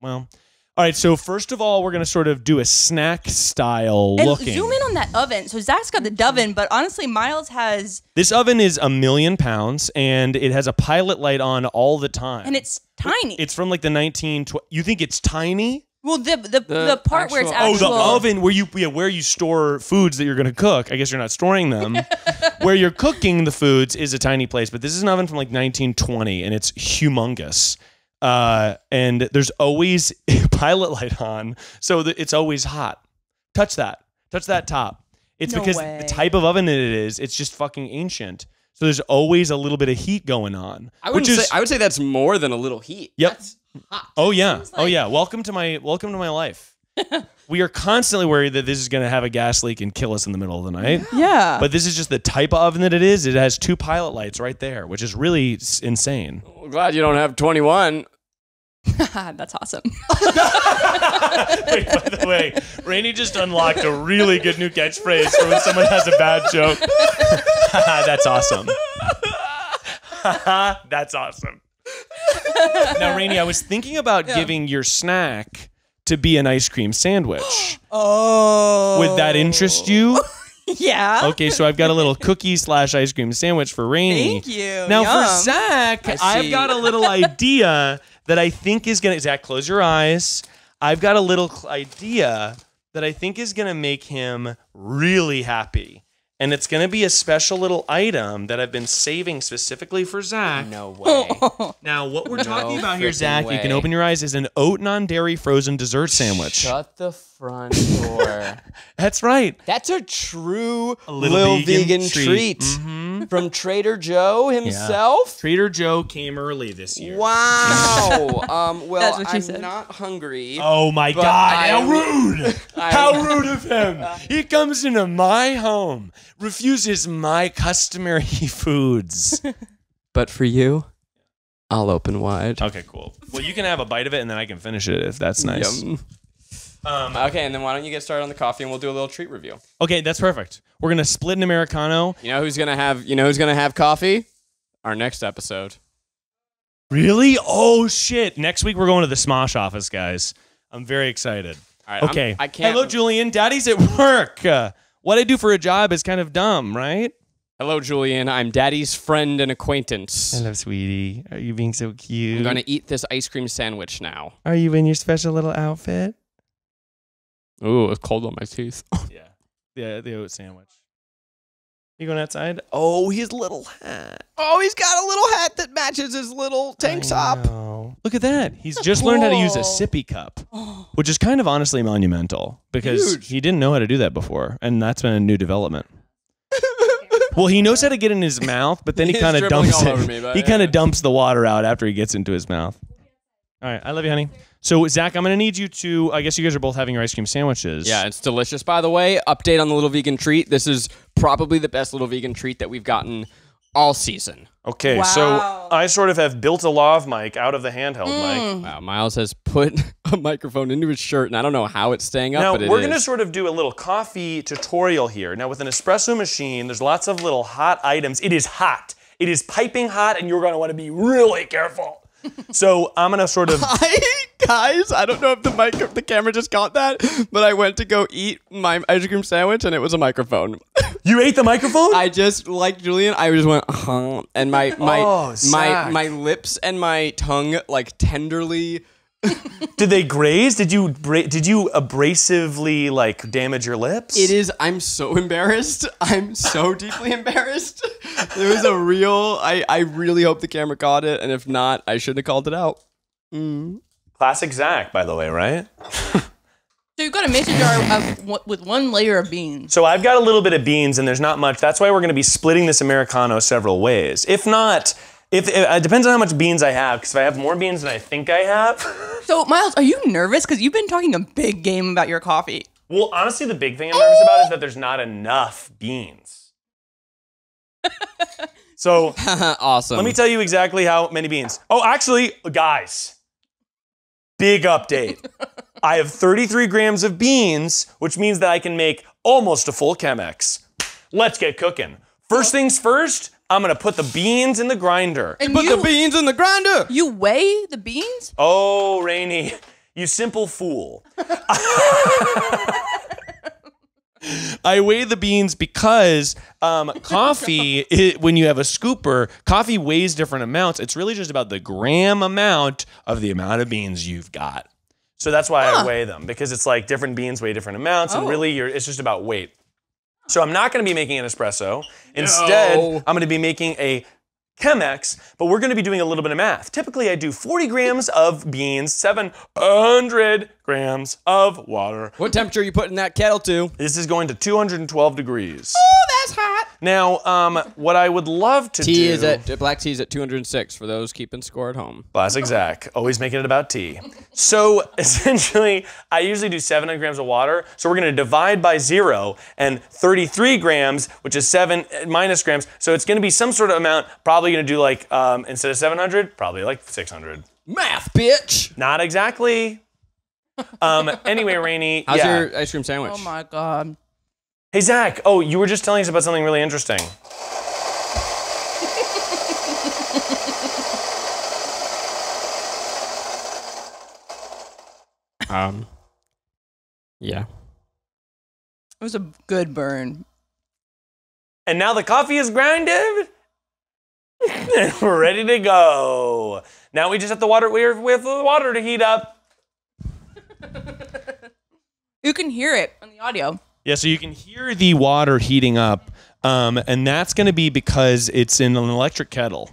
Well, all right. So first of all, we're gonna sort of do a snack style And looking. zoom in on that oven. So Zach's got the oven, but honestly, Miles has, This oven is a million pounds, and it has a pilot light on all the time. and it's tiny. It's from like the 19. Tw- you think it's tiny? well, the the, the, part where it's actual- actual. Oh, the oven where you yeah, where you store foods that you're going to cook. I guess you're not storing them. where you're cooking the foods is a tiny place, but this is an oven from like 1920, and it's humongous. Uh, and there's always a pilot light on, so that it's always hot. Touch that. Touch that top. It's No because way. the type of oven that it is, it's just fucking ancient. So there's always a little bit of heat going on. I would say I would say that's more than a little heat. Yep. That's Oh yeah. oh yeah. Welcome to my welcome to my life. we are constantly worried that this is going to have a gas leak and kill us in the middle of the night. yeah. But this is just the type of oven that it is. It has two pilot lights right there, which is really insane. I'm glad you don't have 21. That's awesome. Wait, by the way, Rainie just unlocked a really good new catchphrase for when someone has a bad joke. That's awesome. That's awesome. now, Rainie, I was thinking about giving your snack to be an ice cream sandwich. Oh. Would that interest you? Yeah. Okay, so I've got a little cookie slash ice cream sandwich for Rainie. Thank you. Now Yum. for Zach, I I've see. got a little idea that I think is gonna. Zach, close your eyes. I've got a little idea that I think is gonna make him really happy, and it's gonna be a special little item that I've been saving specifically for Zach. No way. Now, what we're No talking about here, Zach, you can way. open your eyes, is an oat non-dairy frozen dessert sandwich. Shut the front door. That's right. That's a true A little, little vegan, vegan treat, treat. Mhm. from Trader Joe himself. Trader Joe came early this year. Wow. um, well, That's what she I'm said. not hungry. Oh my God! I- how rude! I- how rude of him! He comes into my home, refuses my customary foods. But for you, I'll open wide. okay, cool. Well, you can have a bite of it, and then I can finish it if that's nice. Yum. Um, Okay, and then why don't you get started on the coffee and we'll do a little treat review. okay, that's perfect. We're gonna split an americano. You know who's gonna have you know who's gonna have coffee? our next episode. Really? Oh shit! Next week we're going to the Smosh office, guys. I'm very excited. All right, I'm- Okay. I can't. Hello, Julian. Daddy's at work. Uh, what I do for a job is kind of dumb, right? Hello, Julian. I'm Daddy's friend and acquaintance. Hello, sweetie. Are you being so cute? I'm gonna eat this ice cream sandwich now. Are you in your special little outfit? Ooh, it's cold on my teeth. yeah. Yeah, the oat sandwich. You going outside? Oh, his little hat. Oh, he's got a little hat that matches his little tank I top. know. Look at that. He's just learned how to use a Cool. sippy cup, which is kind of honestly monumental because Huge. he didn't know how to do that before, and that's been a new development. well, he knows how to get in his mouth, but then he He's kind of dribbling dumps all it. me, but he kind of dumps the water out after he gets into his mouth. All right, I love you, honey. So, Zach, I'm gonna need you to. I guess you guys are both having your ice cream sandwiches. Yeah, it's delicious. By the way, update on the little vegan treat. This is probably the best little vegan treat that we've gotten all season. Okay, Wow. so I sort of have built a lav mic out of the handheld Mm. mic. Wow, Miles has put a microphone into his shirt, and I don't know how it's staying up, Now but it we're gonna sort of do a little coffee tutorial here. Now with an espresso machine, there's lots of little hot items. It is hot. It is piping hot, and you're gonna want to be really careful. So I'm gonna sort of. Hi guys, I don't know if the mic if the camera just caught that, but I went to go eat my ice cream sandwich and it was a microphone. You ate the microphone? I just like Julian, I just went huh, and my my Oh, my my lips and my tongue like tenderly did they graze? Did you bra- did you abrasively like damage your lips? It is. I'm so embarrassed. I'm so deeply embarrassed. It was a real. I. I really hope the camera caught it, and if not, I shouldn't have called it out. Mm. classic Zach, by the way, right? So you've got a mason jar of, with one layer of beans. So I've got a little bit of beans, and there's not much. That's why we're going to be splitting this americano several ways. If not, if, if it depends on how much beans I have, because if I have more beans than I think I have. So Miles, are you nervous? Because you've been talking a big game about your coffee. Well, honestly, the big thing I'm nervous about is that there's not enough beans. so awesome. let me tell you exactly how many beans. Oh, actually, guys, big update. I have 33 grams of beans, which means that I can make almost a full Chemex. Let's get cooking. First things first, I'm gonna put the beans in the grinder. And put you, the beans in the grinder. you weigh the beans? Oh, Rainie, you simple fool. I weigh the beans because um, coffee, i when you have a scooper, coffee weighs different amounts. It's really just about the gram amount of the amount of beans you've got. So that's why I weigh them because it's like different beans weigh different amounts, and Oh. really, you're, it's just about weight. So I'm not going to be making an espresso. Instead, No. I'm going to be making a Chemex, but we're going to be doing a little bit of math. Typically, I do 40 grams of beans, 700 grams of water. What temperature are you putting that kettle to? This is going to 212 degrees. Oh, that's hot. Now, um, what I would love to Tea do is at black tea is at 206 for those keeping score at home. Classic Zach, always making it about tea. So essentially, I usually do 700 grams of water. So we're going to divide by zero and 33 grams, which is seven minus grams. So it's going to be some sort of amount. Probably going to do like um, instead of 700, probably like 600. Math, bitch. Not exactly. Um, anyway, Rainie. How's yeah. your ice cream sandwich? Oh my god. Hey Zach. Oh, you were just telling us about something really interesting. Um. Yeah. It was a good burn. And now the coffee is grinded. And we're ready to go. Now we just have the water. We're with the water to heat up. You can hear it on the audio. Yeah, so you can hear the water heating up, um, and that's going to be because it's in an electric kettle.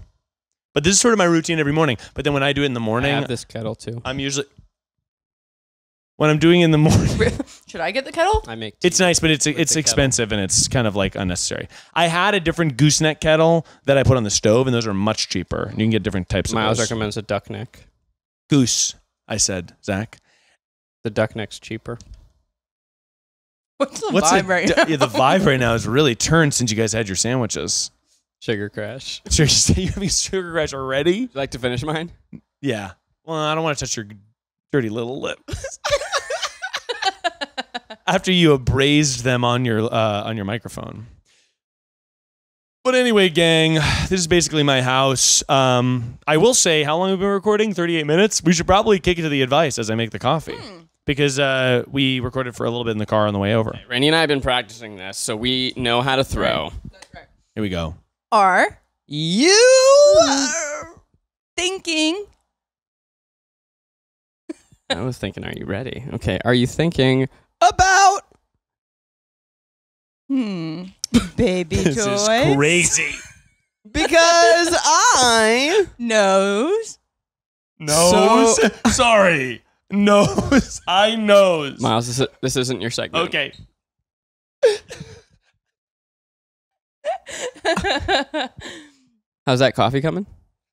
But this is sort of my routine every morning. But then when I do it in the morning, I have this kettle too. I'm usually when I'm doing it in the morning. Should I get the kettle? I make. Tea. It's nice, but it's it's the kettle. expensive and it's kind of like unnecessary. I had a different gooseneck kettle that I put on the stove, and those are much cheaper. You can get different types of Miles those. recommends a duck neck. Goose, I said, Zach. The duck neck's cheaper. What's the What's vibe the, right d- now? yeah, the vibe right now is really turned since you guys had your sandwiches. Sugar crash. Would So you say you having sugar crash already? you like to finish mine? Yeah. Well, I don't want to touch your dirty little lips. After you abrased them on your uh, on your microphone. But anyway, gang, this is basically my house. Um, I will say, how long have we been recording? 38 minutes? We should probably kick it to the advice as I make the coffee. Because uh, we recorded for a little bit in the car on the way over. Rainie and I have been practicing this, so we know how to throw. Here we go. Are You. are thinking I was thinking, are you ready? Okay. Are you thinking about? hmm baby This toys is crazy. Because I. nose Nose? Sorry. Nose. I nose. Miles, this, this isn't your segment. Okay. How's that coffee coming?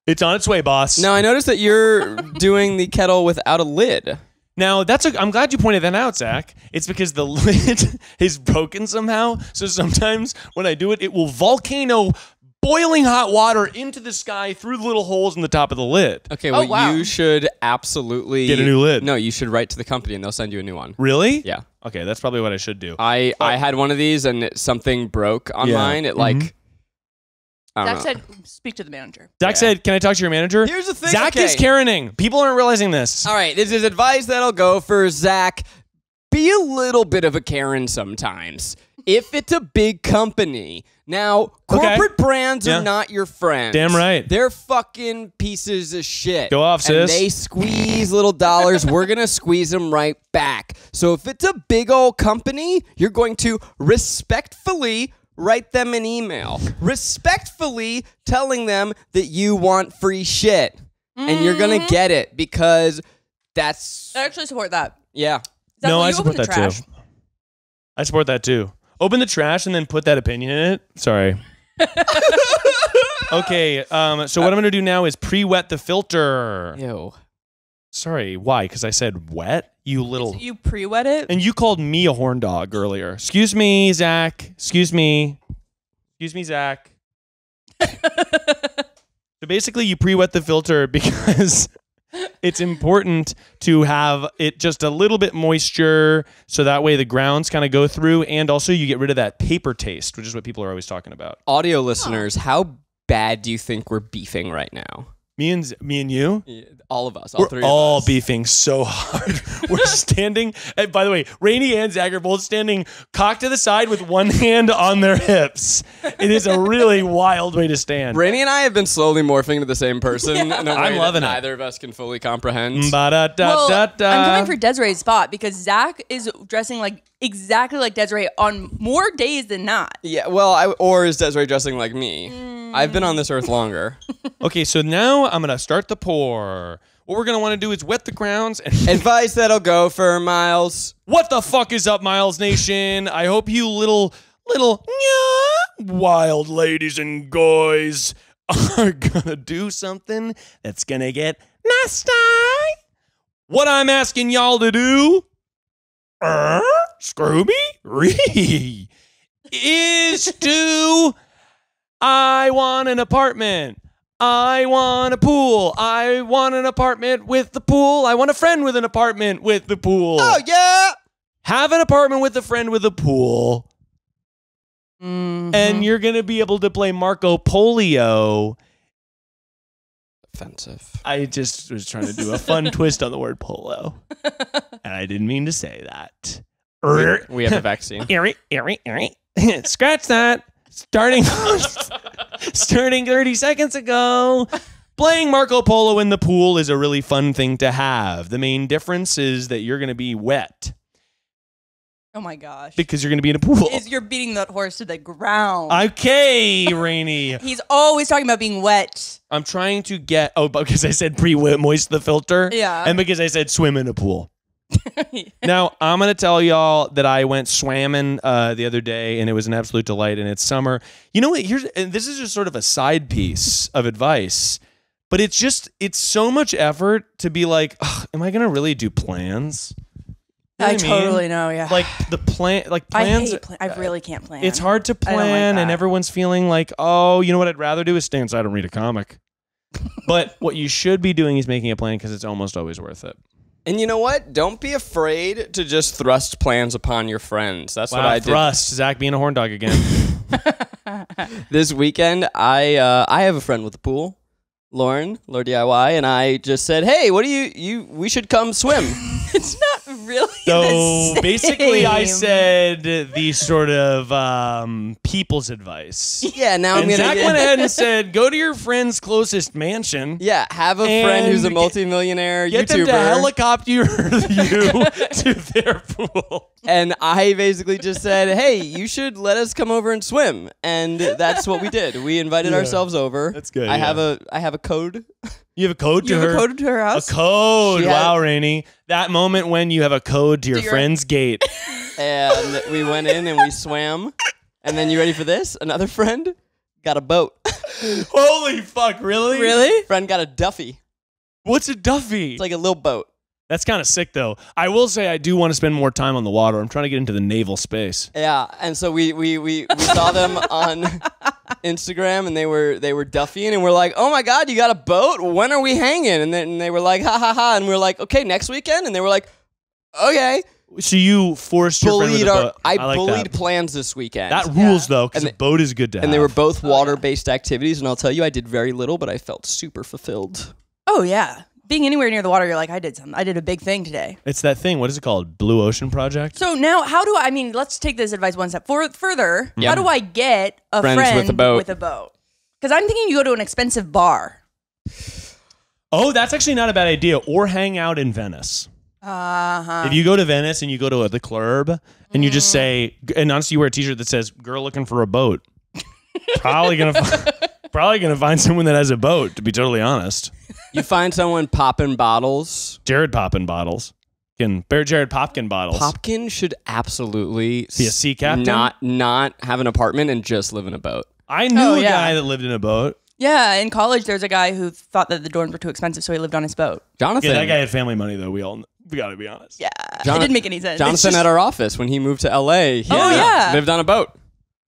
It's on its way, boss. Now I noticed that you're doing the kettle without a lid. Now that's a, I'm glad you pointed that out, Zach. It's because the lid is broken somehow. So sometimes when I do it, it will volcano boiling hot water into the sky through the little holes in the top of the lid. Okay, Oh, well wow. you should absolutely Get a new lid. No, you should write to the company and they'll send you a new one. Really? Yeah. Okay, that's probably what I should do. I I had one of these and it, something broke on Yeah. mine. It like Mhm. I don't Zach know. said speak to the manager Zach Yeah. said, "Can I talk to your manager?" Here's the thing. Zach okay. is Karening. People aren't realizing this. All right, this is advice that'll go for Zach. Be a little bit of a Karen sometimes. If it's a big company. Now, Okay. corporate brands Yeah. are not your friends. Damn right. They're fucking pieces of shit. Go off, And sis. they squeeze little dollars. We're going to squeeze them right back. So if it's a big old company, you're going to respectfully write them an email. Respectfully telling them that you want free shit. And you're going to get it because that's I actually support that yeah. Zach, no, I open support the that trash? too. I support that too. Open the trash and then put that opinion in it. Sorry. okay. Um. So what I'm gonna do now is pre-wet the filter. Ew. Sorry. Why? Because I said wet. You little. you pre-wet it And you called me a horn dog earlier. Excuse me, Zach. Excuse me. Excuse me, Zach. so basically, you pre wet the filter because it's important to have it just a little bit moisture so that way the grounds kind of go through and also you get rid of that paper taste, which is what people are always talking about. Audio listeners, how bad do you think we're beefing right now? Me and me and you, Yeah, All of us, all we're three all of us. beefing so hard. we're standing. And by the way, Rainie and Zach are both standing cocked to the side with one hand on their hips. It is a really wild way to stand. Rainie and I have been slowly morphing into the same person in a way I'm loving it. that neither of us can fully comprehend. Well, I'm coming for Desiree's spot because Zach is dressing like exactly like Desiree on more days than not. Yeah, well, I, or is Desiree dressing like me? I've been on this earth longer. Okay, so now I'm gonna start the pour. What we're gonna want to do is wet the grounds and Advice that'll go for Miles. What the fuck is up, Miles Nation? I hope you little, little, wild ladies and guys are gonna do something that's gonna get nasty. What I'm asking y'all to do, uh, Scrooby, Ree, is to, I want an apartment. I want a pool. I want an apartment with the pool. I want a friend with an apartment with the pool Oh yeah. have an apartment with a friend with a pool, Mm-hmm. and you're gonna be able to play Marco Polio. Offensive. I just was trying to do a fun twist on the word polo, and I didn't mean to say that. We have a vaccine. Eerie, eerie, eerie. Scratch that. Starting, starting 30 seconds ago. Playing Marco Polo in the pool is a really fun thing to have. The main difference is that you're going to be wet oh my gosh. because you're going to be in a pool. Is you're beating that horse to the ground. Okay, Rainie. He's always talking about being wet. I'm trying to get oh because I said pre moist the filter. Yeah. And because I said swim in a pool. now I'm gonna tell y'all that I went swimming uh, the other day and it was an absolute delight and it's summer. You know what? Here's and this is just sort of a side piece of advice, but it's just it's so much effort to be like, am I gonna really do plans? You know I what mean? totally know. Yeah. Like the plan, like I plans. hate. Plan- I really can't plan. It's hard to I don't like plan, and everyone's feeling like, oh, you know what? I'd rather do is stay inside and read a comic. but what you should be doing is making a plan because it's almost always worth it. And you know what? Don't be afraid to just thrust plans upon your friends. That's what Wow, I did. thrust Zach being a horn dog again. this weekend, I uh, I have a friend with a pool, Lauren, LaurDIY, and I just said, "Hey, what do you you? We should come swim." it's not really. So the basically, I said the sort of um, people's advice. yeah, now I'm And gonna Zach get- went ahead and said, "Go to your friend's closest mansion. Yeah, have a friend who's a And multimillionaire Get YouTuber, them to helicopter you to their pool." and I basically just said, "Hey, you should let us come over and swim," and that's what we did. We invited Yeah. ourselves over. That's good, I yeah. have a I have a code. You have a code to You have her. a code to her A code. She had- wow, Rainie. That moment when you have a code to your your- friend's gate. and we went in and we swam. And then you ready for this? Another friend got a boat. Holy fuck! Really? really? friend got a Duffy. What's a Duffy? It's like a little boat. That's kind of sick, though. I will say I do want to spend more time on the water. I'm trying to get into the naval space. Yeah, and so we we we, we saw them on Instagram, and they were they were Duffying, and we're like, oh my god, you got a boat? When are we hanging? And then they were like, ha ha ha, and we are like, okay, next weekend, and they were like, okay. So you forced your friend with Bullied a our, boat. I, like bullied that. plans this weekend. That rules though, because And a boat is good to have. and they were both water-based activities, and I'll tell you, I did very little, but I felt super fulfilled. Oh yeah. Being anywhere near the water, you're like, I did something. I did a big thing today. It's that thing. What is it called? Blue Ocean Project. So now, how do I? I mean, let's take this advice one step for, further. Yeah. How do I get a Friends friend with a boat. With a boat? Because I'm thinking you go to an expensive bar. Oh, that's actually not a bad idea. Or hang out in Venice. Uh huh. If you go to Venice and you go to the club and you just say, and honestly, you wear a T-shirt that says "Girl looking for a boat," probably gonna fi- probably gonna find someone that has a boat. To be totally honest, You find someone popping bottles. Jared Poppin bottles, can Bear Jared Popkin bottles. Popkin should absolutely Be a sea captain? Not not have an apartment and just live in a boat. I knew Oh, a yeah. guy that lived in a boat. Yeah, in college, there's a guy who thought that the dorms were too expensive, so he lived on his boat. Jonathan. Yeah, that guy had family money though. We all we gotta be honest. Yeah, Jon- it didn't make any sense. Jonathan just- at our office when he moved to LA. he Oh, yeah. lived on a boat.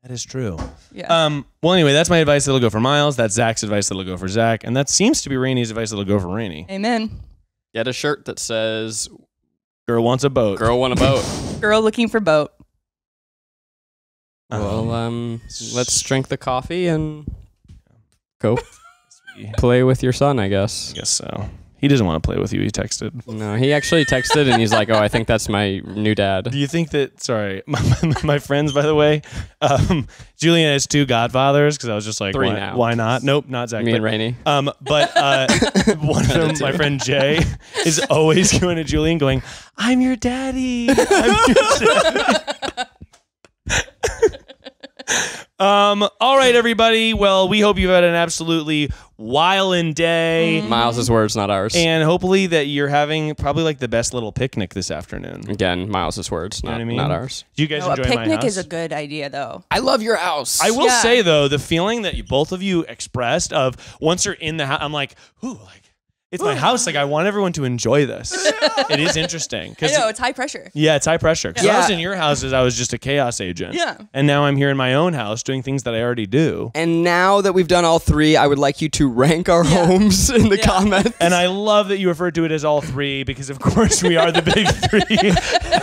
That is true. yeah. Um, well, anyway, that's my advice that'll go for Miles. That's Zach's advice that'll go for Zach. And that seems to be Rainie's advice that'll go for Rainie. Amen. Get a shirt that says Girl wants a boat. "Girl want a boat." Girl looking for boat. Um, well, um, let's drink the coffee and go play with your son. I guess. I guess so. He doesn't want to play with you. He texted. No, he actually texted and he's like, "Oh, I think that's my new dad." Do you think that? Sorry, my, my, my friends, by the way, um, Julian has two godfathers because I was just like, Three why, now. why not? Nope, not Zach. Me but, and Rainie. Um, but uh, one of them, my friend Jay, is always going to Julian, going, "I'm your daddy." I'm your daddy." Um. All right, everybody. Well, we hope you've had an absolutely wildin' day. Miles's words, not ours. And hopefully that you're having probably like the best little picnic this afternoon. Again, Miles's words, know not, what I mean? not ours. Do you guys No, a enjoy my picnic house? is a good idea, though. I love your house. I will Yeah. say though, the feeling that you, both of you expressed of once you're in the house, I'm like, ooh, like it's my house. Like I want everyone to enjoy this. it is interesting I because know it's high pressure. yeah, it's high pressure. Because I Yeah. was in your houses, I was just a chaos agent. Yeah. and now I'm here in my own house doing things that I already do. And now that we've done all three, I would like you to rank our homes in the Yeah. comments. And I love that you referred to it as all three because, of course, we are the big three,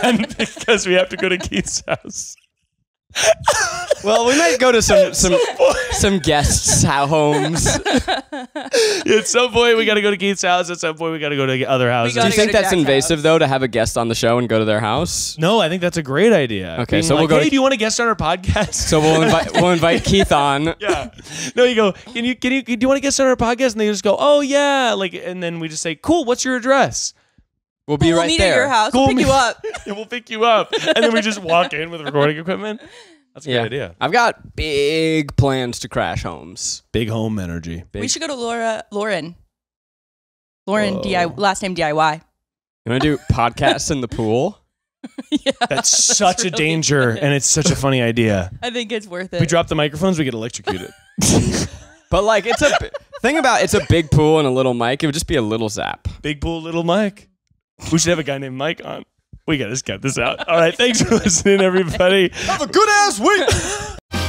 and because we have to go to Keith's house. Well, we might go to some some some guests' homes. At some point, we got to go to Keith's house. At some point, we got to go to other houses. Do you think that's Jack's invasive house. though to have a guest on the show and go to their house? No, I think that's a great idea. Okay, Being so we'll go Hey, to- do you want to guest on our podcast? So we'll invite we'll invite Keith on. yeah. No, you go. Can you can you do you want to guest on our podcast? And they just go, oh yeah, like, and then we just say, cool. What's your address? We'll be we'll right meet there. at your house. Cool. We'll pick you up. and we'll pick you up, and then we just walk in with recording equipment. That's a Yeah. great idea. I've got big plans to crash homes. Big home energy. Big. We should go to Laura, Lauren. Lauren Whoa. DIY, last name DIY. You want to do podcasts in the pool? yeah, That's such a really danger, good. and it's such a funny idea. I think it's worth it. We drop the microphones, we get electrocuted. But like, it's a bi- thing about it's a big pool and a little mic. It would just be a little zap. Big pool, little Mike. We should have a guy named Mike on. We gotta just cut this out. All right, thanks for listening, everybody. Have a good ass week.